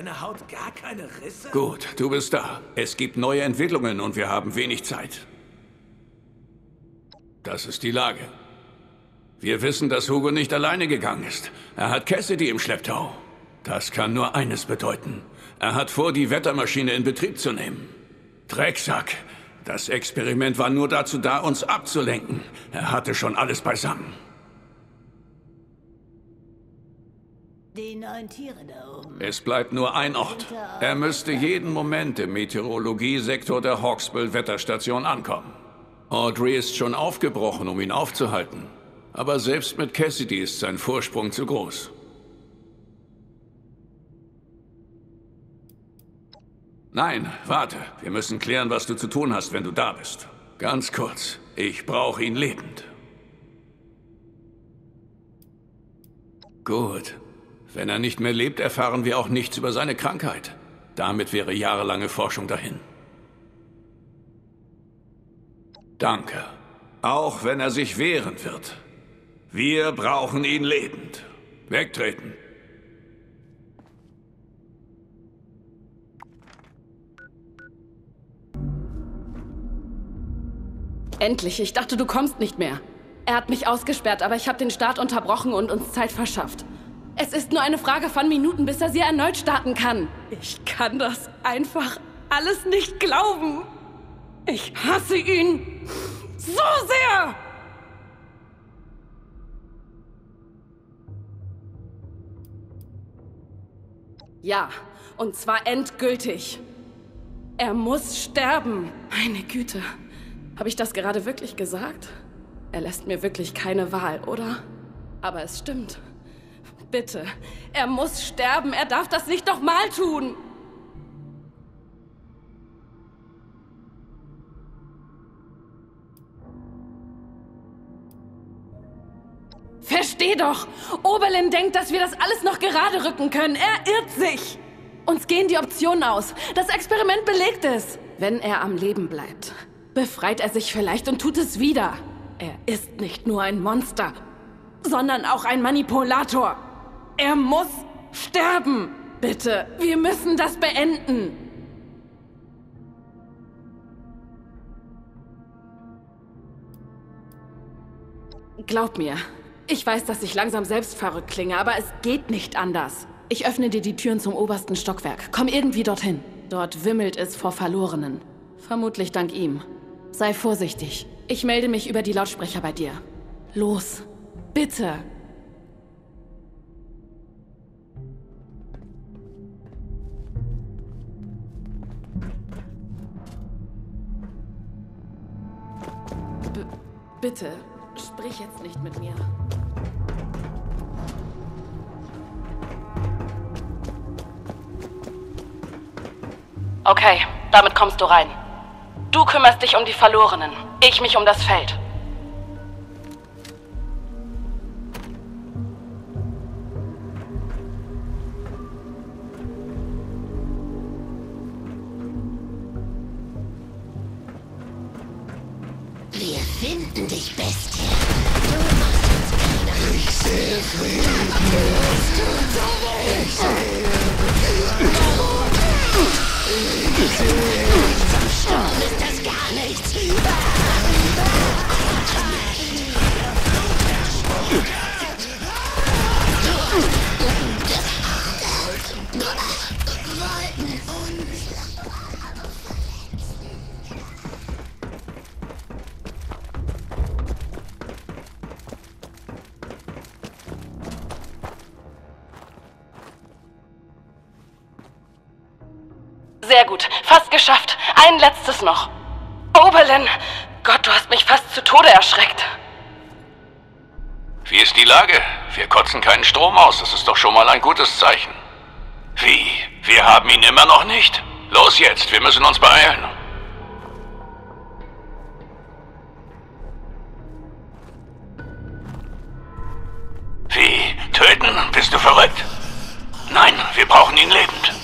deine Haut gar keine Risse? Gut, du bist da. Es gibt neue Entwicklungen und wir haben wenig Zeit. Das ist die Lage. Wir wissen, dass Hugo nicht alleine gegangen ist. Er hat Cassidy im Schlepptau. Das kann nur eines bedeuten. Er hat vor, die Wettermaschine in Betrieb zu nehmen. Drecksack. Das Experiment war nur dazu da, uns abzulenken. Er hatte schon alles beisammen. Die neun Tiere da oben. Es bleibt nur ein Ort. Er müsste jeden Moment im Meteorologiesektor der Hawksbill Wetterstation ankommen. Audrey ist schon aufgebrochen, um ihn aufzuhalten. Aber selbst mit Cassidy ist sein Vorsprung zu groß. Nein, warte. Wir müssen klären, was du zu tun hast, wenn du da bist. Ganz kurz. Ich brauche ihn lebend. Gut. Wenn er nicht mehr lebt, erfahren wir auch nichts über seine Krankheit. Damit wäre jahrelange Forschung dahin. Danke. Auch wenn er sich wehren wird. Wir brauchen ihn lebend. Wegtreten. Endlich, ich dachte, du kommst nicht mehr. Er hat mich ausgesperrt, aber ich habe den Start unterbrochen und uns Zeit verschafft. Es ist nur eine Frage von Minuten, bis er sie erneut starten kann. Ich kann das einfach alles nicht glauben. Ich hasse ihn so sehr! Ja, und zwar endgültig. Er muss sterben. Meine Güte. Habe ich das gerade wirklich gesagt? Er lässt mir wirklich keine Wahl, oder? Aber es stimmt. Bitte. Er muss sterben. Er darf das nicht nochmal tun. Versteh doch! Oberlin denkt, dass wir das alles noch gerade rücken können. Er irrt sich! Uns gehen die Optionen aus. Das Experiment belegt es. Wenn er am Leben bleibt, befreit er sich vielleicht und tut es wieder. Er ist nicht nur ein Monster, sondern auch ein Manipulator. Er muss sterben. Bitte, wir müssen das beenden. Glaub mir, ich weiß, dass ich langsam selbst verrückt klinge, aber es geht nicht anders. Ich öffne dir die Türen zum obersten Stockwerk. Komm irgendwie dorthin. Dort wimmelt es vor Verlorenen. Vermutlich dank ihm. Sei vorsichtig. Ich melde mich über die Lautsprecher bei dir. Los. Bitte. Bitte, sprich jetzt nicht mit mir. Okay, damit kommst du rein. Du kümmerst dich um die Verlorenen, ich mich um das Feld. Noch. Oberlin! Gott, du hast mich fast zu Tode erschreckt. Wie ist die Lage? Wir kotzen keinen Strom aus. Das ist doch schon mal ein gutes Zeichen. Wie? Wir haben ihn immer noch nicht? Los jetzt, wir müssen uns beeilen. Wie? Töten? Bist du verrückt? Nein, wir brauchen ihn lebend.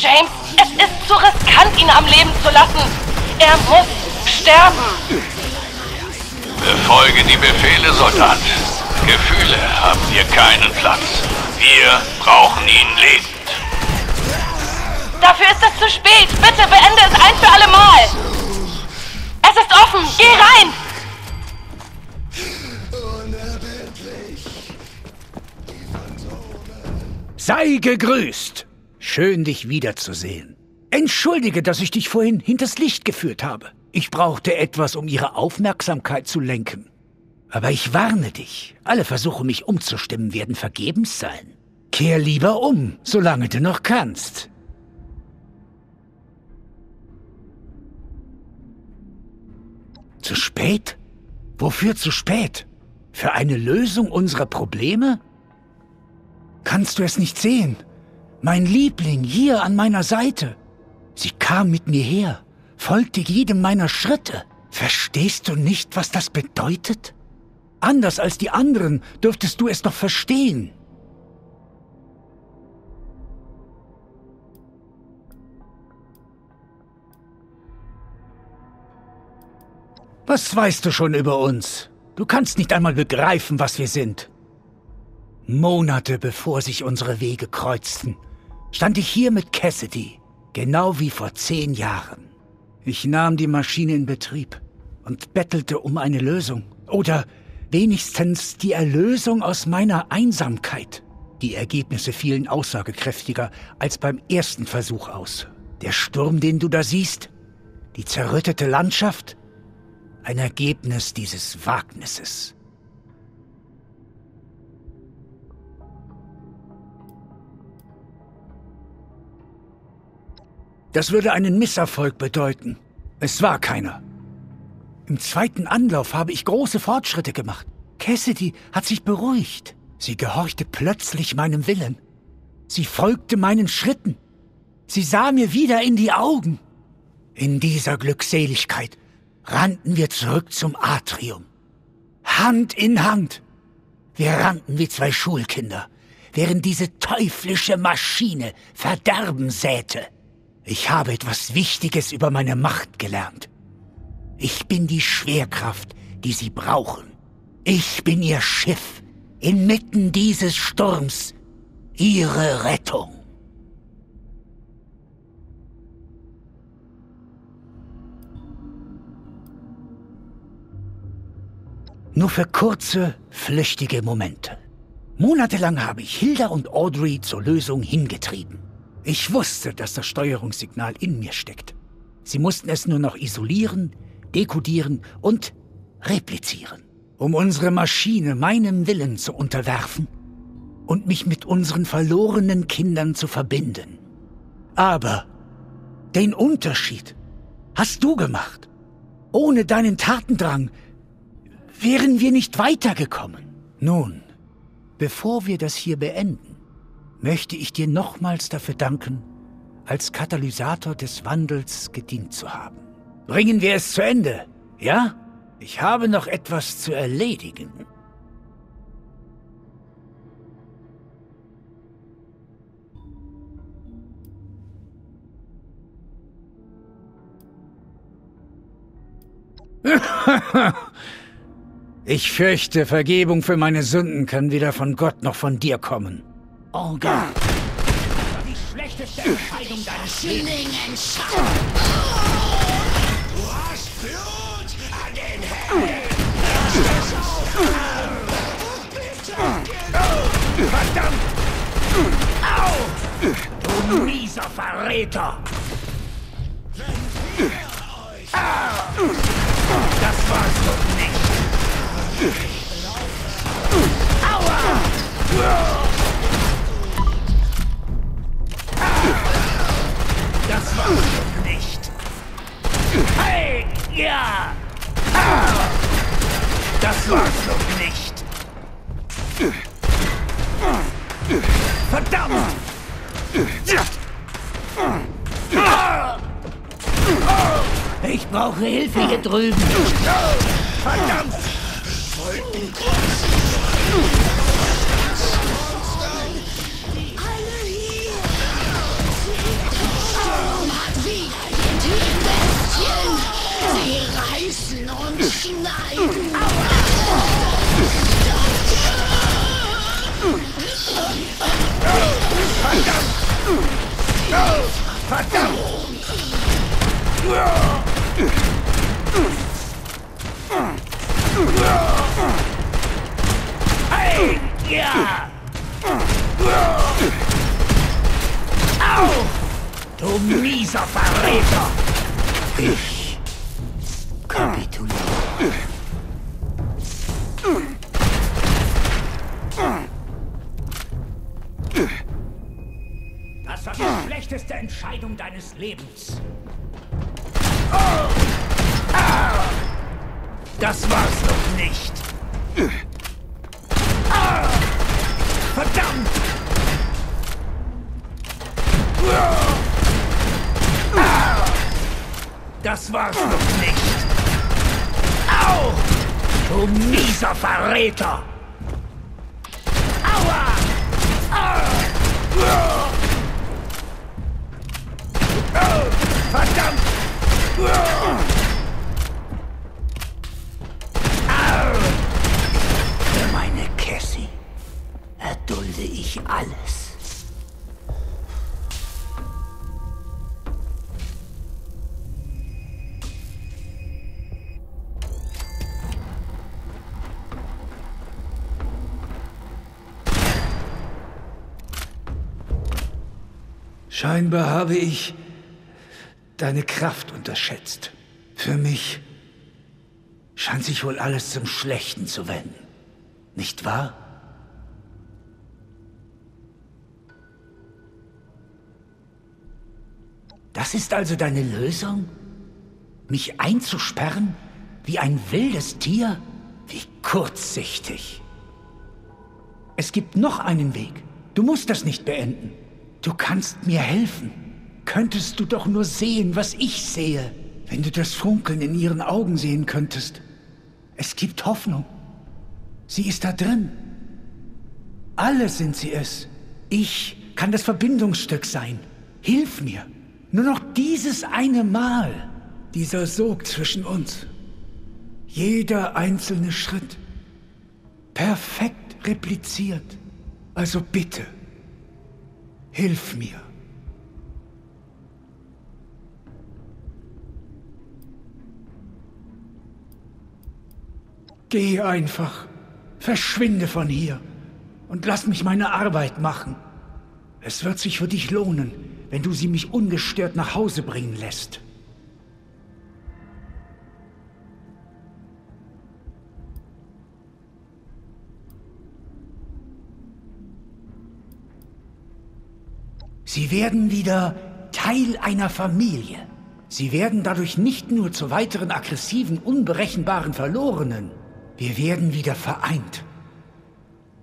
James, es ist zu riskant, ihn am Leben zu lassen. Er muss sterben. Befolge die Befehle, Soldat. Gefühle haben hier keinen Platz. Wir brauchen ihn lebend. Dafür ist es zu spät. Bitte beende es ein für alle Mal. Es ist offen. Geh rein. Sei gegrüßt. Schön, dich wiederzusehen. Entschuldige, dass ich dich vorhin hinters Licht geführt habe. Ich brauchte etwas, um ihre Aufmerksamkeit zu lenken. Aber ich warne dich, alle Versuche, mich umzustimmen, werden vergebens sein. Kehr lieber um, solange du noch kannst. Zu spät? Wofür zu spät? Für eine Lösung unserer Probleme? Kannst du es nicht sehen? Mein Liebling hier an meiner Seite. Sie kam mit mir her, folgte jedem meiner Schritte. Verstehst du nicht, was das bedeutet? Anders als die anderen dürftest du es doch verstehen. Was weißt du schon über uns? Du kannst nicht einmal begreifen, was wir sind. Monate bevor sich unsere Wege kreuzten, stand ich hier mit Cassidy, genau wie vor zehn Jahren. Ich nahm die Maschine in Betrieb und bettelte um eine Lösung. Oder wenigstens die Erlösung aus meiner Einsamkeit. Die Ergebnisse fielen aussagekräftiger als beim ersten Versuch aus. Der Sturm, den du da siehst, die zerrüttete Landschaft, ein Ergebnis dieses Wagnisses. Das würde einen Misserfolg bedeuten. Es war keiner. Im zweiten Anlauf habe ich große Fortschritte gemacht. Cassidy hat sich beruhigt. Sie gehorchte plötzlich meinem Willen. Sie folgte meinen Schritten. Sie sah mir wieder in die Augen. In dieser Glückseligkeit rannten wir zurück zum Atrium. Hand in Hand. Wir rannten wie zwei Schulkinder, während diese teuflische Maschine Verderben säte. Ich habe etwas Wichtiges über meine Macht gelernt. Ich bin die Schwerkraft, die sie brauchen. Ich bin ihr Schiff, inmitten dieses Sturms, ihre Rettung. Nur für kurze, flüchtige Momente. Monatelang habe ich Hilda und Audrey zur Lösung hingetrieben. Ich wusste, dass das Steuerungssignal in mir steckt. Sie mussten es nur noch isolieren, dekodieren und replizieren, um unsere Maschine meinem Willen zu unterwerfen und mich mit unseren verlorenen Kindern zu verbinden. Aber den Unterschied hast du gemacht. Ohne deinen Tatendrang wären wir nicht weitergekommen. Nun, bevor wir das hier beenden, möchte ich dir nochmals dafür danken, als Katalysator des Wandels gedient zu haben. Bringen wir es zu Ende, ja? Ich habe noch etwas zu erledigen. Ich fürchte, Vergebung für meine Sünden kann weder von Gott noch von dir kommen. Oh Gott. Die schlechteste Entscheidung deines Lebens. Du hast Blut an den Händen! Verdammt! Au! Du mieser Verräter! Das war's doch nicht! Aua! Nicht! Hey! Ja! Das war's doch nicht! Verdammt! Ich brauche Hilfe hier drüben. Verdammt! Domisa Parreta! Deines Lebens. Das war's noch nicht. Verdammt! Das war's noch nicht. Au! Du mieser Verräter! Aua! Verdammt! Scheinbar habe ich deine Kraft unterschätzt. Für mich scheint sich wohl alles zum Schlechten zu wenden. Nicht wahr? Das ist also deine Lösung? Mich einzusperren? Wie ein wildes Tier? Wie kurzsichtig. Es gibt noch einen Weg. Du musst das nicht beenden. Du kannst mir helfen. Könntest du doch nur sehen, was ich sehe. Wenn du das Funkeln in ihren Augen sehen könntest. Es gibt Hoffnung. Sie ist da drin. Alle sind sie es. Ich kann das Verbindungsstück sein. Hilf mir. Nur noch dieses eine Mal. Dieser Sog zwischen uns. Jeder einzelne Schritt. Perfekt repliziert. Also bitte. Hilf mir. Geh einfach. Verschwinde von hier. Und lass mich meine Arbeit machen. Es wird sich für dich lohnen, wenn du sie mich ungestört nach Hause bringen lässt. Sie werden wieder Teil einer Familie. Sie werden dadurch nicht nur zu weiteren aggressiven, unberechenbaren Verlorenen. Wir werden wieder vereint.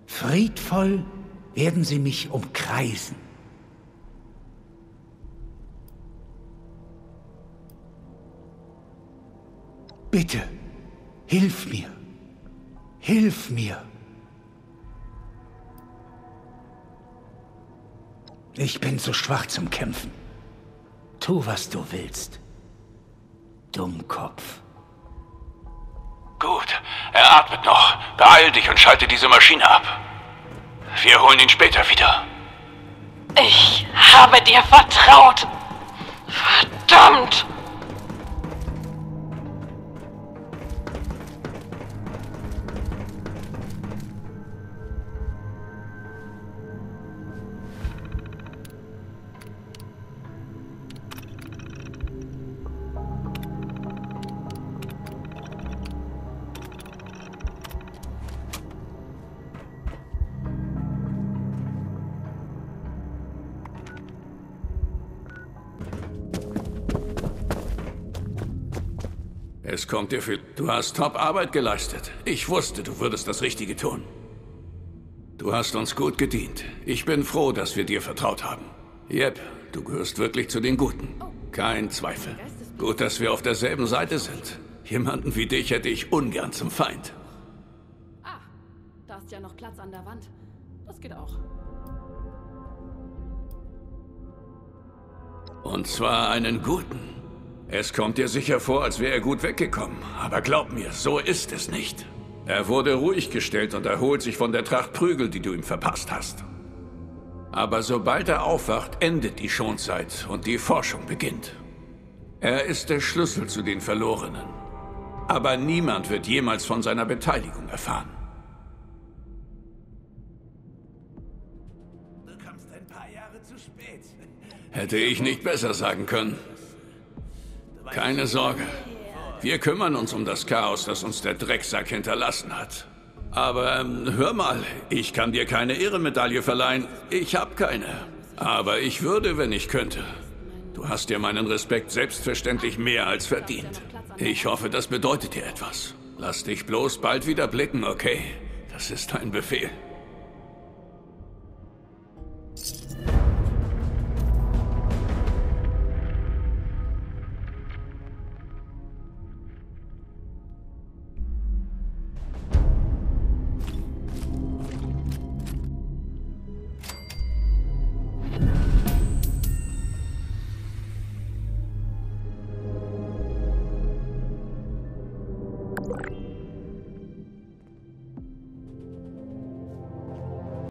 Friedvoll werden sie mich umkreisen. Bitte, hilf mir. Hilf mir. Ich bin zu schwach zum Kämpfen. Tu, was du willst. Dummkopf. Gut, er atmet noch. Beeil dich und schalte diese Maschine ab. Wir holen ihn später wieder. Ich habe dir vertraut. Verdammt! Es kommt dir für... Du hast Top-Arbeit geleistet. Ich wusste, du würdest das Richtige tun. Du hast uns gut gedient. Ich bin froh, dass wir dir vertraut haben. Jep, du gehörst wirklich zu den Guten. Kein Zweifel. Gut, dass wir auf derselben Seite sind. Jemanden wie dich hätte ich ungern zum Feind. Ah, da ist ja noch Platz an der Wand. Das geht auch. Und zwar einen guten. Es kommt dir sicher vor, als wäre er gut weggekommen. Aber glaub mir, so ist es nicht. Er wurde ruhig gestellt und erholt sich von der Tracht Prügel, die du ihm verpasst hast. Aber sobald er aufwacht, endet die Schonzeit und die Forschung beginnt. Er ist der Schlüssel zu den Verlorenen. Aber niemand wird jemals von seiner Beteiligung erfahren. bekommst Hätte ich nicht besser sagen können. Keine Sorge. Wir kümmern uns um das Chaos, das uns der Drecksack hinterlassen hat. Aber ähm, hör mal, ich kann dir keine Ehrenmedaille verleihen. Ich hab keine. Aber ich würde, wenn ich könnte. Du hast dir meinen Respekt selbstverständlich mehr als verdient. Ich hoffe, das bedeutet dir etwas. Lass dich bloß bald wieder blicken, okay? Das ist ein Befehl.